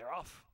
They're off.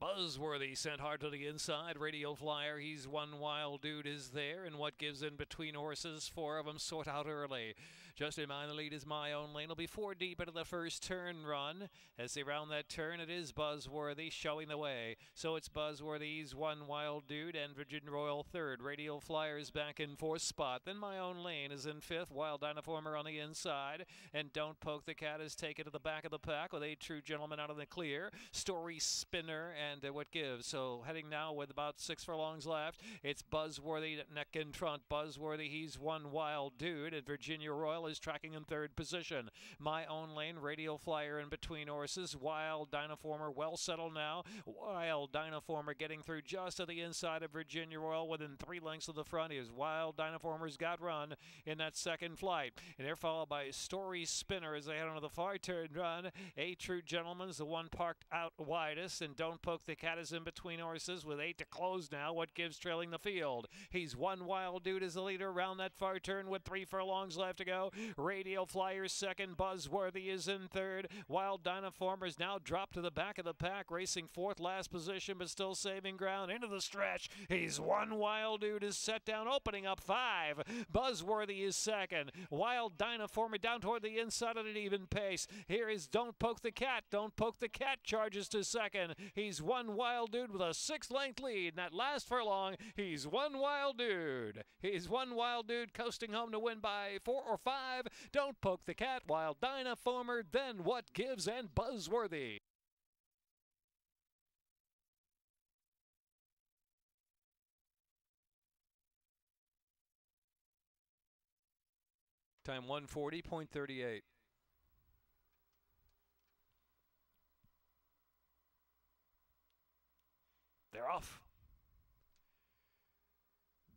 Buzzworthy sent hard to the inside. Radial Flyer, he's one wild dude is there. And what gives in between horses? Four of them sort out early. Just in mind, the lead is my own lane. It'll be four deep into the first turn run. As they round that turn, it is Buzzworthy showing the way. So it's Buzzworthy, he's one wild dude. And Virgin Royal third. Radial Flyers back in fourth spot. Then my own lane is in fifth. Wild Dynaformer on the inside. And Don't Poke the Cat is taken to the back of the pack with a true gentleman out of the clear. Story Spinner and and uh, what gives. So heading now with about six furlongs left, it's Buzzworthy neck in front. Buzzworthy, he's one wild dude, and Virginia Royal is tracking in third position. My own lane, Radial Flyer in between horses. Wild Dynaformer well settled now. Wild Dynaformer getting through just to the inside of Virginia Royal within three lengths of the front. His Wild Dynaformer's got run in that second flight. And they're followed by Story Spinner as they head onto the far turn run. A True Gentleman's the one parked out widest, and Don't Poke the cat is in between horses with eight to close now. What gives trailing the field? He's one wild dude as the leader around that far turn with three furlongs left to go. Radial Flyers second. Buzzworthy is in third. Wild Dynaformers now dropped to the back of the pack, racing fourth last position, but still saving ground into the stretch. He's one wild dude is set down, opening up five. Buzzworthy is second. Wild Dynaformer down toward the inside at an even pace. Here is Don't Poke the Cat. Don't Poke the Cat charges to second. He's one wild dude with a six length lead. And that last furlong, he's one wild dude. He's one wild dude coasting home to win by four or five. Don't poke the cat. Wild Dynaformer, then what gives and Buzzworthy. Time 140.38. They're off.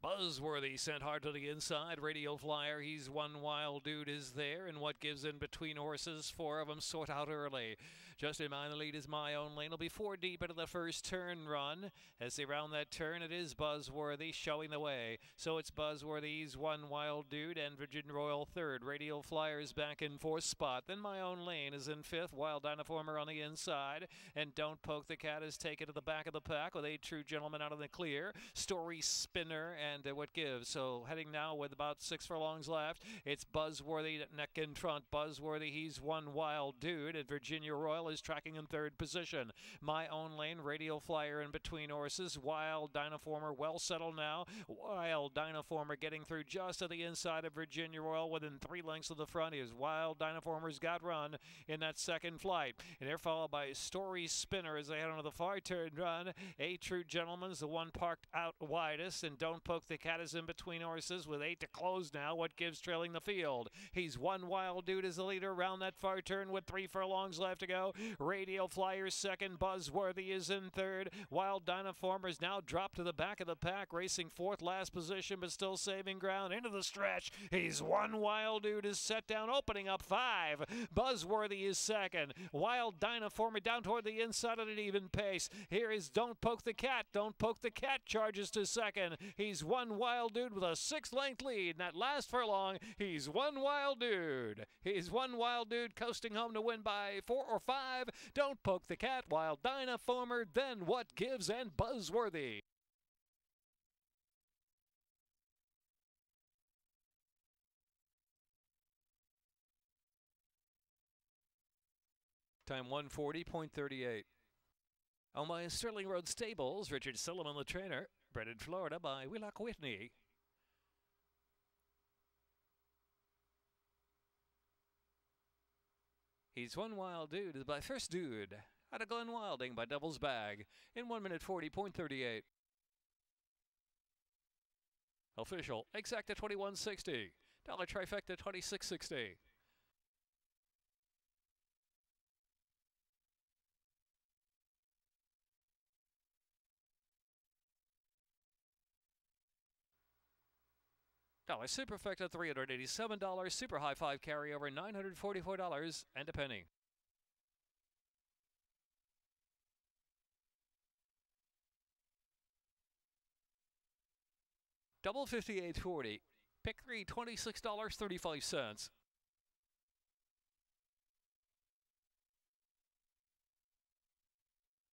Buzzworthy sent hard to the inside. Radio Flyer, he's one wild dude is there. And what gives in between horses? Four of them sort out early. Just in mind, the lead is my own lane. It'll be four deep into the first turn run. As they round that turn, it is Buzzworthy showing the way. So it's Buzzworthy's one wild dude. And Virgin Royal third. Radial Flyers back in fourth spot. Then my own lane is in fifth. Wild Dynaformer on the inside. And Don't Poke the Cat is taken to the back of the pack with a true gentleman out of the clear. Story Spinner and and uh, what gives. So heading now with about six furlongs left, it's Buzzworthy neck in front. Buzzworthy, he's one wild dude, and Virginia Royal is tracking in third position. My own lane, Radial Flyer in between horses. Wild Dynaformer well settled now. Wild Dynaformer getting through just to the inside of Virginia Royal within three lengths of the front. His Wild Dynaformer's got run in that second flight. And they're followed by Story Spinner as they head onto the far turn run. A True Gentleman's the one parked out widest, and Don't Poke the cat is in between horses with eight to close now. What gives trailing the field? He's one wild dude as the leader around that far turn with three furlongs left to go. Radial Flyers second. Buzzworthy is in third. Wild Dynaformers now dropped to the back of the pack, racing fourth last position, but still saving ground into the stretch. He's one wild dude is set down, opening up five. Buzzworthy is second. Wild Dynaformer down toward the inside at an even pace. Here is Don't Poke the Cat. Don't Poke the Cat charges to second. He's one one wild dude with a six length lead. And that last furlong, he's one wild dude. He's one wild dude coasting home to win by four or five. Don't poke the cat. Wild Dynaformer, then what gives and Buzzworthy. Time 140.38. On my Sterling Road Stables, Richard Silliman, the trainer. Bred in Florida by Willock Whitney. He's one wild dude Is by first dude out of Glen Wilding by Devil's Bag in 1 minute 40.38. Official exacta 2160. Dollar trifecta 2660. Superfecta $387. Super High Five carryover $944 and a penny. Double 58.40. Pick three, $26.35.